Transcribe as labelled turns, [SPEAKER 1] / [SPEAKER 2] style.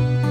[SPEAKER 1] you